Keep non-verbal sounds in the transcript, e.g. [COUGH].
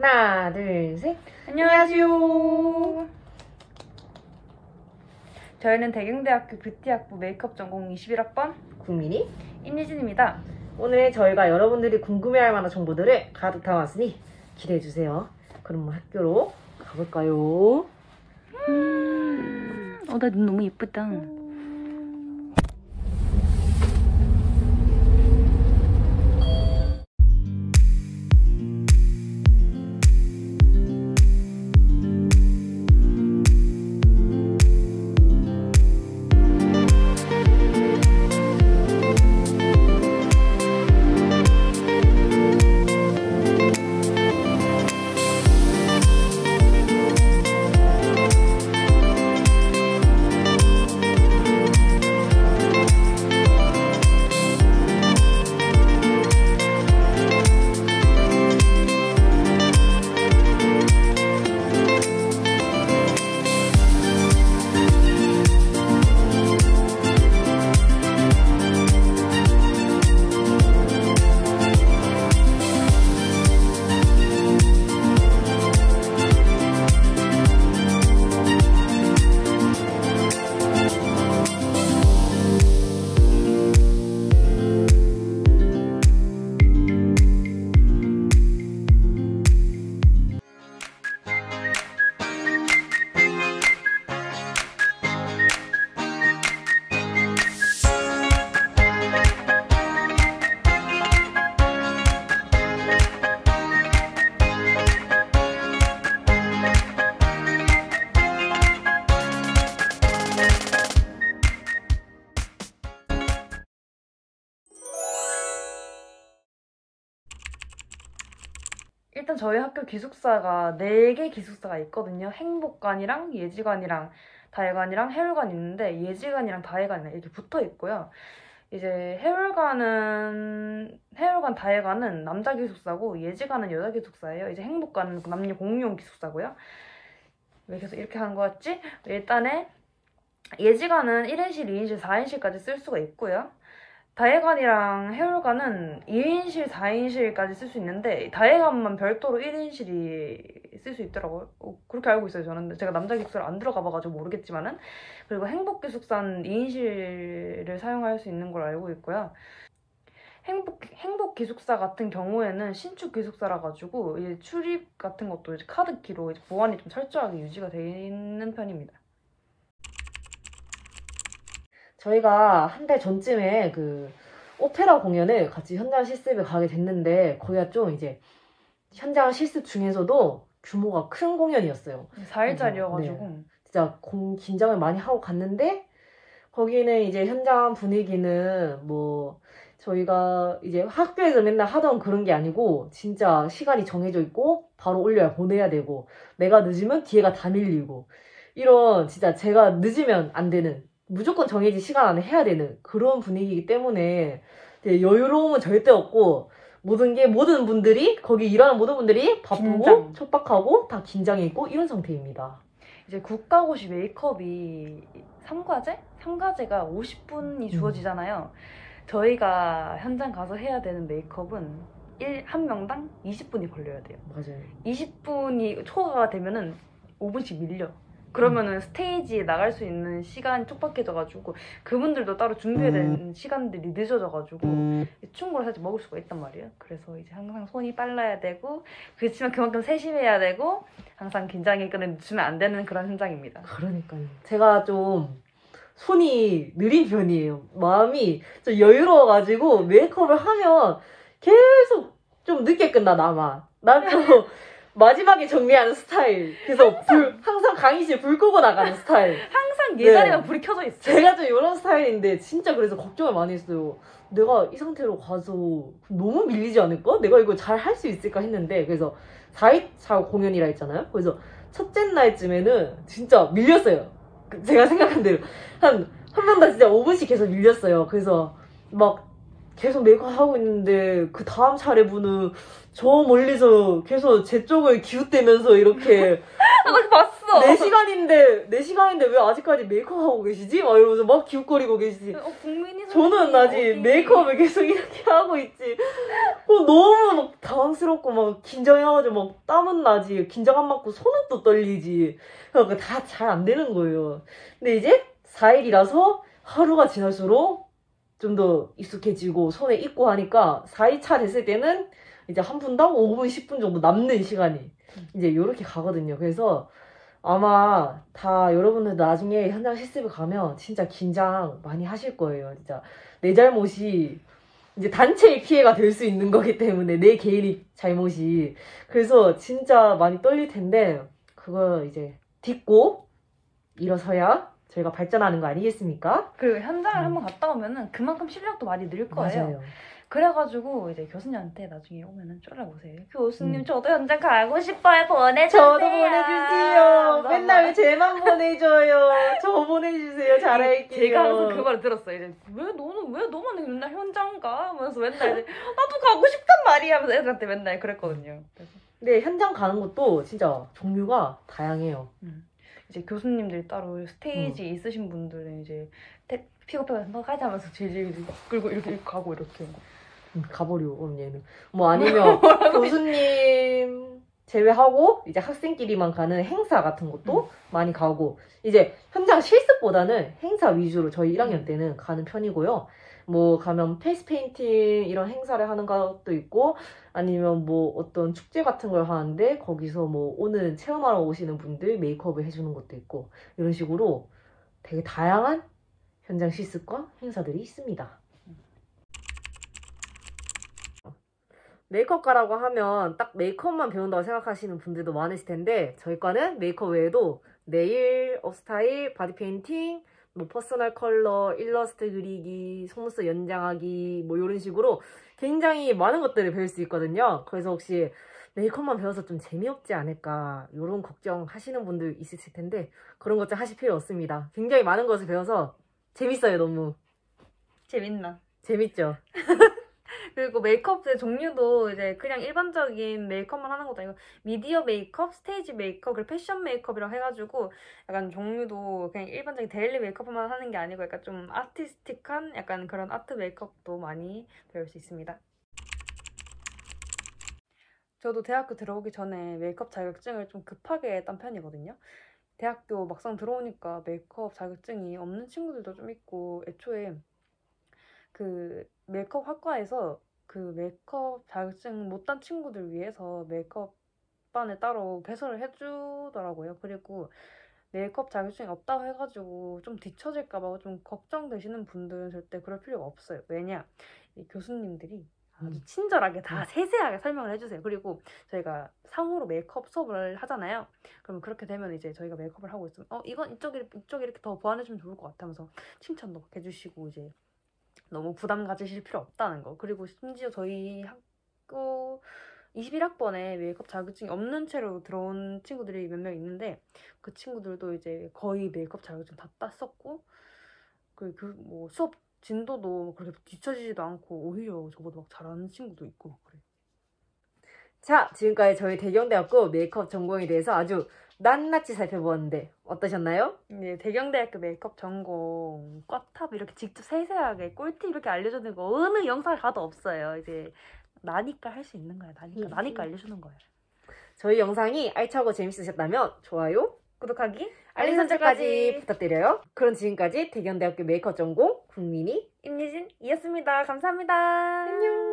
하나, 둘, 셋. 안녕하세요. 저희는 대경대학교 뷰티학부 메이크업 전공 21학번 국민이. 임예진입니다. 오늘 저희가 여러분들이 궁금해할 만한 정보들을 가득 담았으니 기대해 주세요. 그럼 뭐 학교로 가볼까요? 어, 나 눈 너무 예쁘다. 일단 저희 학교 기숙사가 4개 기숙사가 있거든요. 행복관이랑 예지관이랑 다해관이랑 해울관 있는데 예지관이랑 다해관이랑 이렇게 붙어 있고요. 이제 해울관은 해울관 다해관은 남자 기숙사고 예지관은 여자 기숙사예요. 이제 행복관은 남녀 공용 기숙사고요. 왜 계속 이렇게 하는 거였지? 일단에 예지관은 1인실, 2인실, 4인실까지 쓸 수가 있고요. 다해관이랑 해울관은 2인실, 4인실까지 쓸 수 있는데 다해관만 별도로 1인실이 쓸 수 있더라고요. 어, 그렇게 알고 있어요 저는. 제가 남자 기숙사를 안 들어가 봐가지고 모르겠지만은 그리고 행복 기숙사는 2인실을 사용할 수 있는 걸 알고 있고요. 행복 행복 기숙사 같은 경우에는 신축 기숙사라 가지고 이제 출입 같은 것도 이제 카드키로 이제 보안이 좀 철저하게 유지가 되어 있는 편입니다. 저희가 한 달 전쯤에 그 오페라 공연을 같이 현장 실습에 가게 됐는데 거기가 좀 이제 현장 실습 중에서도 규모가 큰 공연이었어요. 4일짜리여가지고 진짜 공, 긴장을 많이 하고 갔는데 거기는 이제 현장 분위기는 뭐 저희가 이제 학교에서 맨날 하던 그런 게 아니고 진짜 시간이 정해져 있고 바로 올려야 보내야 되고 내가 늦으면 뒤에가 다 밀리고 이런 진짜 제가 늦으면 안 되는 무조건 정해진 시간 안에 해야 되는 그런 분위기이기 때문에 여유로움은 절대 없고 모든 게 모든 분들이 거기 일하는 모든 분들이 바쁘고 긴장. 촉박하고 다 긴장해 있고 이런 상태입니다. 이제 국가고시 메이크업이 3과제? 3과제가 50분이 주어지잖아요. 저희가 현장 가서 해야 되는 메이크업은 1, 한 명당 20분이 걸려야 돼요. 맞아요. 20분이 초과가 되면은 5분씩 밀려. 그러면은 스테이지에 나갈 수 있는 시간이 촉박해져가지고 그분들도 따로 준비해야 되는 시간들이 늦어져가지고 충고를 살짝 먹을 수가 있단 말이에요. 그래서 이제 항상 손이 빨라야 되고 그렇지만 그만큼 세심해야 되고 항상 긴장의 끈을 늦추면 안 되는 그런 현장입니다. 그러니까요. 제가 좀 손이 느린 편이에요. 마음이 좀 여유로워가지고 메이크업을 하면 계속 좀 늦게 끝나 나만. 난좀 마지막에 정리하는 스타일. 그래서 불 항상 강의실 불 끄고 나가는 스타일. 항상 네. 예자리만 불이 켜져 있어요. 제가 좀 이런 스타일인데 진짜 그래서 걱정을 많이 했어요. 내가 이 상태로 가서 너무 밀리지 않을까? 내가 이거 잘 할 수 있을까 했는데 그래서 4일차 공연이라 했잖아요. 그래서 첫째 날쯤에는 진짜 밀렸어요. 그 제가 생각한 대로 한 한 명당 진짜 5분씩 계속 밀렸어요. 그래서 막 계속 메이크업 하고 있는데 그 다음 차례 분은 저 멀리서 계속 제 쪽을 기웃대면서 이렇게 [LAUGHS] 나 봤어. 4시간인데 4시간인데 왜 아직까지 메이크업 하고 계시지? 막 이러면서 막 기웃거리고 계시지. 어, 국민이 저는 아직 어디- 메이크업을 계속 이렇게 하고 있지. 어, 너무 막 당황스럽고 막 긴장해가지고 막 땀은 나지. 긴장 안 맞고 손은 또 떨리지. 그러니까 다 잘 안 되는 거예요. 근데 이제 4일이라서 하루가 지날수록 좀 더 익숙해지고 손에 익고 하니까 4일차 됐을 때는 이제 한 분당 5분, 10분 정도 남는 시간이 이제 이렇게 가거든요. 그래서 아마 다 여러분들 나중에 현장 실습을 가면 진짜 긴장 많이 하실 거예요. 진짜 내 잘못이 이제 단체의 피해가 될 수 있는 거기 때문에 내 개인의 잘못이 그래서 진짜 많이 떨릴 텐데 그거 이제 딛고 일어서야 저희가 발전하는 거 아니겠습니까? 그리고 현장을 음. 한번 갔다 오면은 그만큼 실력도 많이 늘 거예요. 맞아요. 그래가지고 이제 교수님한테 나중에 오면은 쫄아보세요. 교수님 음. 저도 현장 가고 싶어요. 보내주세요. 저도 보내주세요. 맨날 왜 제만 보내줘요. 저 보내주세요. 잘할게요. 제가 항상 그 말을 들었어요. 이제 왜 너는 왜 너만 맨날 현장 가? 하면서 맨날 이제 나도 가고 싶단 말이야 하면서 애들한테 맨날 그랬거든요. 그래서 근데 현장 가는 것도 진짜 종류가 다양해요. 이제 교수님들이 따로 스테이지 있으신 분들은 이제 태- 픽업해서 너 가자 하면서 질질 끌고 이렇게 가고 이렇게. 음, 가버려 그럼 얘는. 뭐 아니면 [LAUGHS] 교수님 제외하고 이제 학생끼리만 가는 행사 같은 것도 많이 가고. 이제 현장 실습보다는 행사 위주로 저희 1학년 때는 가는 편이고요. 뭐 가면 페이스 페인팅 이런 행사를 하는 것도 있고 아니면 뭐 어떤 축제 같은 걸 하는데 거기서 뭐 오는 체험하러 오시는 분들 메이크업을 해주는 것도 있고 이런 식으로 되게 다양한 현장 실습과 행사들이 있습니다. 메이크업과라고 하면 딱 메이크업만 배운다고 생각하시는 분들도 많으실 텐데 저희 과는 메이크업 외에도 네일, 업스타일, 바디 페인팅, 뭐 퍼스널 컬러, 일러스트 그리기, 속눈썹 연장하기 뭐 이런 식으로 굉장히 많은 것들을 배울 수 있거든요. 그래서 혹시 메이크업만 배워서 좀 재미없지 않을까 이런 걱정 하시는 분들 있으실 텐데 그런 걱정 하실 필요 없습니다. 굉장히 많은 것을 배워서 재밌어요 너무 재밌나? 재밌죠. [LAUGHS] 그리고 메이크업의 종류도 이제 그냥 일반적인 메이크업만 하는 것도 아니고 미디어 메이크업, 스테이지 메이크업, 그리고 패션 메이크업이라고 해가지고 약간 종류도 그냥 일반적인 데일리 메이크업만 하는 게 아니고 약간 좀 아티스틱한 약간 그런 아트 메이크업도 많이 배울 수 있습니다. 저도 대학교 들어오기 전에 메이크업 자격증을 좀 급하게 딴 편이거든요. 대학교 막상 들어오니까 메이크업 자격증이 없는 친구들도 좀 있고 애초에 그 메이크업 학과에서 그 메이크업 자격증 못딴 친구들 위해서 메이크업 반을 따로 개설을 해주더라고요. 그리고 메이크업 자격증이 없다고 해가지고 좀 뒤처질까봐 좀 걱정되시는 분들은 절대 그럴 필요가 없어요. 왜냐? 이 교수님들이 아주 음. 친절하게 다 음. 세세하게 설명을 해주세요. 그리고 저희가 상호로 메이크업 수업을 하잖아요. 그러면 그렇게 되면 이제 저희가 메이크업을 하고 있으면 어 이건 이쪽 이렇게 이쪽 이렇게 더 보완해주면 좋을 것 같아 하면서 칭찬도 막 해주시고 이제 너무 부담 가지실 필요 없다는 거. 그리고 심지어 저희 학교 21학번에 메이크업 자격증이 없는 채로 들어온 친구들이 몇 명 있는데 그 친구들도 이제 거의 메이크업 자격증 다 땄었고 그뭐 수업 진도도 그렇게 뒤처지지도 않고 오히려 저보다 막 잘하는 친구도 있고 막 그래. 자, 지금까지 저희 대경대학교 메이크업 전공에 대해서 아주 낱낱이 살펴보았는데 어떠셨나요? 이제 대경대학교 메이크업 전공 꽈탑 이렇게 직접 세세하게 꿀팁 이렇게 알려주는 거 어느 영상을 가도 없어요. 이제 나니까 할 수 있는 거야. 나니까 음. 나니까 알려주는 거야. 저희 영상이 알차고 재밌으셨다면 좋아요, 구독하기, 알림 설정까지 부탁드려요. 그럼 지금까지 대경대학교 메이크업 전공 국민이 임예진이었습니다. 감사합니다. 안녕.